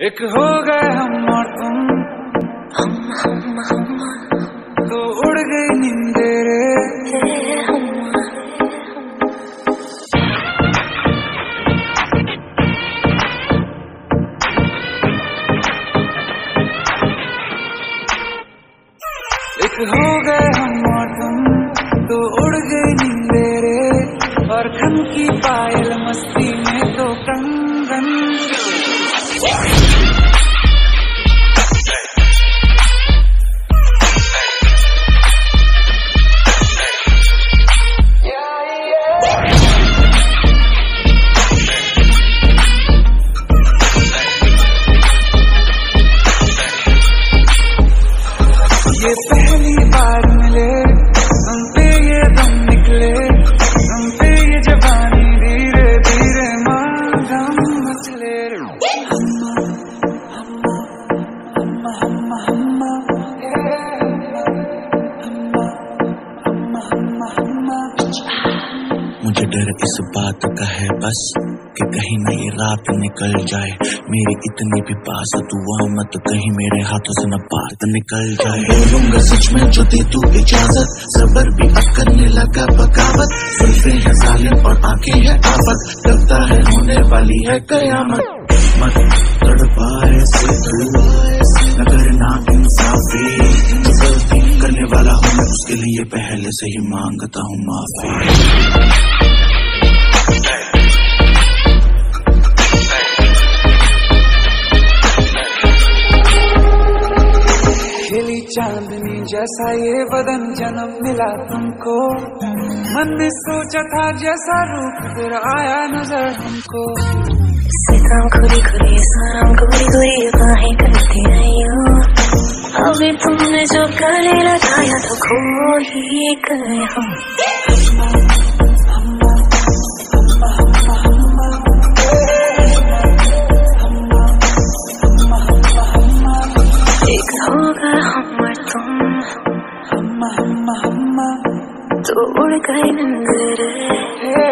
एक हो गए हम और तुम। तो उड़ गई नींदे रे एक हो गए हम और तुम। तो मुझे डर इस बात का है बस कि कहीं न ये रात निकल जाए। मेरी इतनी भी पास दुआ मत कहीं मेरे हाथों से न बात निकल जाए। बोलूँगा सच में जो दे तू इजाज़त। सबर भी अब करने लगा बगावत। सुनते हैं जालिम और आँखें हैं आफत। लगता है होने वाली है कयामत। मत तड़पाए न इंसाफी गलती करने वाला हूँ मैं, उसके लिए पहले से ही माँगता हूँ माफ़ी। चांदनी जैसा ये बदन जन्म मिला तुमको। मन ने सोचा था जैसा रूप, फिर आया नज़र हमको। 사람 구리구리 사람 구리구리 유바해 그대요 어비 품에 조카리라 가야도 고이 그요 또 오래 가있는 그래